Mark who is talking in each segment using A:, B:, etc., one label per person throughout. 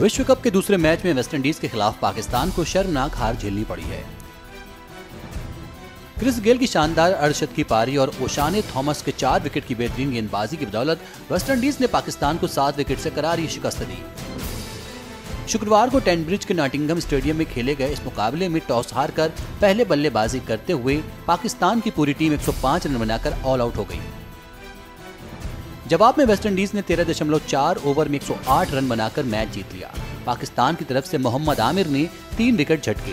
A: विश्व कप के दूसरे मैच में वेस्टइंडीज के खिलाफ पाकिस्तान को शर्मनाक हार झेलनी पड़ी है। क्रिस गेल की शानदार अर्शद की पारी और ओशाने थॉमस के चार विकेट की बेहतरीन गेंदबाजी की बदौलत वेस्टइंडीज ने पाकिस्तान को सात विकेट से करारी शिकस्त दी। शुक्रवार को टेनब्रिज के नॉटिंगम स्टेडियम में खेले गए इस मुकाबले में टॉस हारकर पहले बल्लेबाजी करते हुए पाकिस्तान की पूरी टीम 105 रन बनाकर ऑल आउट हो गई। जवाब में वेस्टइंडीज ने 13.4 ओवर में 108 रन बनाकर मैच जीत लिया। पाकिस्तान की तरफ़ से मोहम्मद आमिर ने तीन विकेट झटके।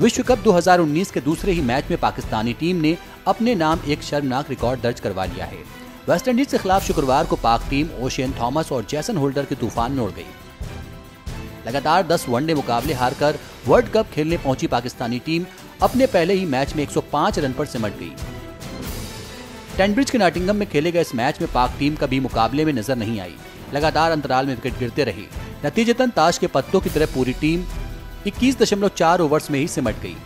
A: विश्व कप 2019 के दूसरे ही मैच में पाकिस्तानी टीम ने अपने नाम एक शर्मनाक रिकॉर्ड दर्ज करवा लिया है। वेस्टइंडीज के खिलाफ शुक्रवार को पाक टीम ओशियन थॉमस और जैसन होल्डर के तूफ़ान में उड़ गई। लगातार 10 वनडे मुकाबले हारकर वर्ल्ड कप खेलने पहुँची पाकिस्तानी टीम अपने पहले ही मैच में 105 रन पर सिमट गई। टेनब्रिज के नाटिंगम में खेले गए इस मैच में पाक टीम कभी मुकाबले में नज़र नहीं आई। लगातार अंतराल में विकेट गिरते रहे। नतीजतन ताश के पत्तों की तरह पूरी टीम 21.4 ओवर्स में ही सिमट गई।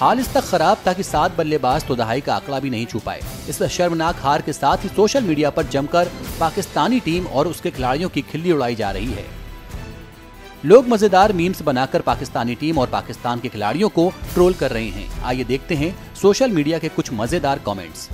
A: हाल इस तक खराब था कि सात बल्लेबाज तो दहाई का आंकड़ा भी नहीं छू पाए। इस शर्मनाक हार के साथ ही सोशल मीडिया पर जमकर पाकिस्तानी टीम और उसके खिलाड़ियों की खिल्ली उड़ाई जा रही है। लोग मज़ेदार मीम्स बनाकर पाकिस्तानी टीम और पाकिस्तान के खिलाड़ियों को ट्रोल कर रहे हैं। आइए देखते हैं सोशल मीडिया के कुछ मज़ेदार comments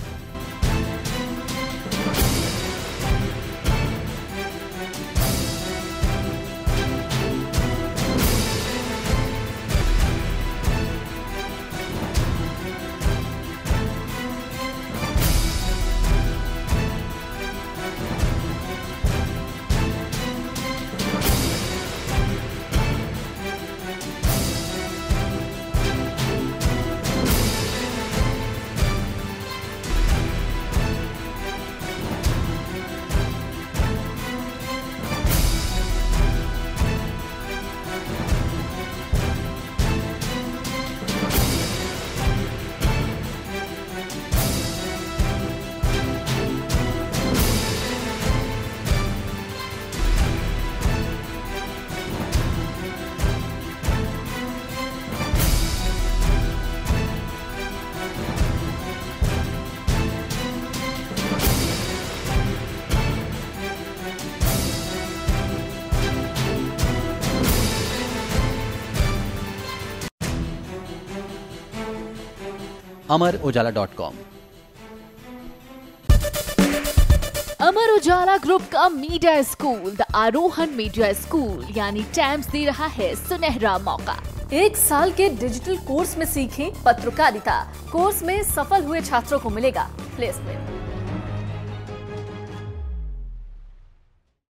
A: Amar Ujala dot com.
B: Amar Ujala group का media school the Aarohan media school यानी टैम्स दे रहा है सुनहरा मौका।
C: एक साल के डिजिटल कोर्स में सीखें पत्रकारिता। कोर्स में सफल हुए छात्रों को मिलेगा प्लेसमेंट